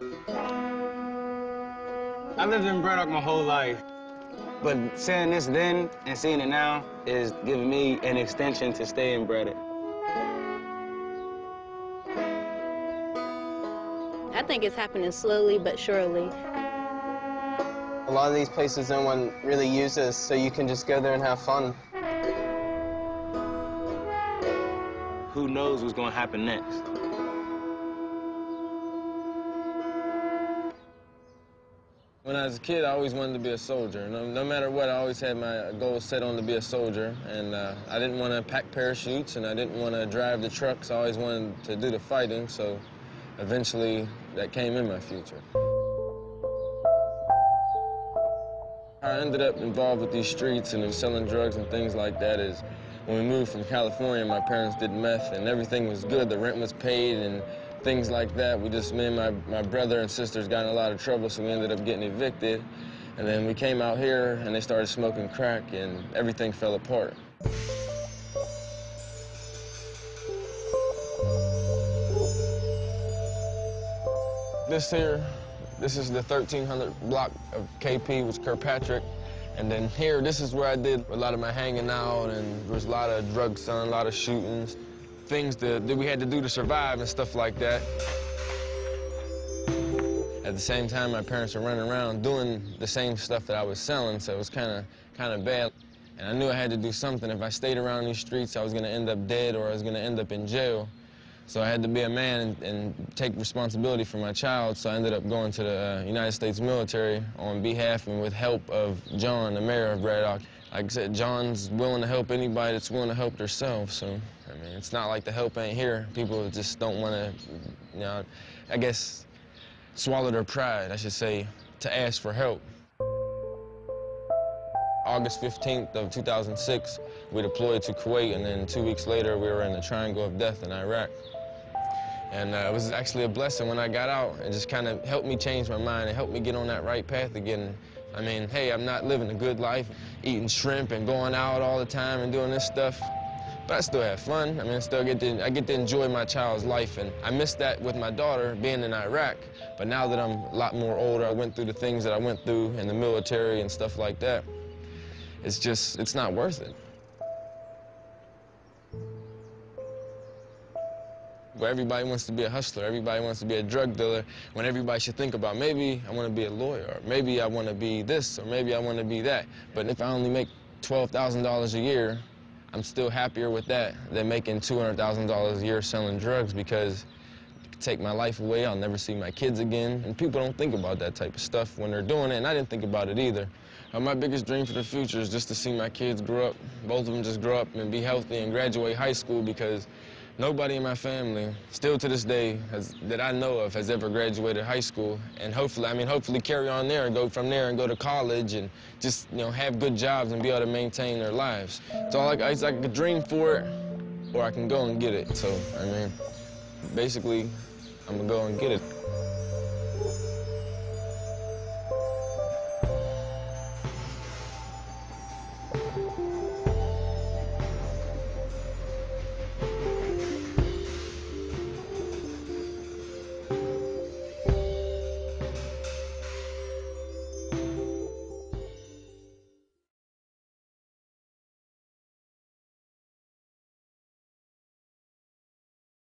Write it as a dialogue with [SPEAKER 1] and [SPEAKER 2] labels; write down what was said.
[SPEAKER 1] I lived in Braddock my whole life. But seeing this then and seeing it now is giving me an extension to stay in Braddock.
[SPEAKER 2] I think it's happening slowly but surely.
[SPEAKER 3] A lot of these places no one really uses, so you can just go there and have fun.
[SPEAKER 1] Who knows what's going to happen next?
[SPEAKER 4] When I was a kid, I always wanted to be a soldier. No, no matter what, I always had my goal set on to be a soldier. And uh, I didn't want to pack parachutes, and I didn't want to drive the trucks. I always wanted to do the fighting, so eventually that came in my future. I ended up involved with these streets and selling drugs and things like that is when we moved from California, my parents did meth and everything was good. The rent was paid and things like that. We just, me and my, my brother and sisters got in a lot of trouble, so we ended up getting evicted. And then we came out here and they started smoking crack and everything fell apart. This here, this is the 1300 block of KP, was Kirkpatrick. And then here, this is where I did a lot of my hanging out, and there was a lot of drugs done, a lot of shootings things that, that we had to do to survive and stuff like that. At the same time, my parents were running around doing the same stuff that I was selling, so it was kind of kind of bad. And I knew I had to do something. If I stayed around these streets, I was going to end up dead or I was going to end up in jail. So I had to be a man and, and, take responsibility for my child. So I ended up going to the uh, United States military on behalf and with help of John, the mayor of Braddock. Like I said, John's willing to help anybody that's willing to help themselves. So, I mean, it's not like the help ain't here. People just don't want to, you know, I guess, swallow their pride, I should say, to ask for help. August 15th of 2006, we deployed to Kuwait, and then two weeks later, we were in the Triangle of Death in Iraq. And uh, it was actually a blessing when I got out. It just kind of helped me change my mind. It helped me get on that right path again. I mean, hey, I'm not living a good life, eating shrimp and going out all the time and doing this stuff. But I still have fun. I mean, I still get to, I get to enjoy my child's life. And I miss that with my daughter being in Iraq. But now that I'm a lot more older, I went through the things that I went through in the military and stuff like that. It's just, it's not worth it. Where everybody wants to be a hustler, everybody wants to be a drug dealer, when everybody should think about maybe I want to be a lawyer, or maybe I want to be this, or maybe I want to be that. But if I only make $12,000 a year, I'm still happier with that than making $200,000 a year selling drugs because take my life away, I'll never see my kids again. And people don't think about that type of stuff when they're doing it, and I didn't think about it either. Uh, my biggest dream for the future is just to see my kids grow up, both of them just grow up and be healthy and graduate high school because Nobody in my family, still to this day, has, that I know of, has ever graduated high school. And hopefully, I mean, hopefully carry on there and go from there and go to college and just, you know, have good jobs and be able to maintain their lives. So like, it's like a dream for it, or I can go and get it. So, I mean, basically, I'm gonna go and get it.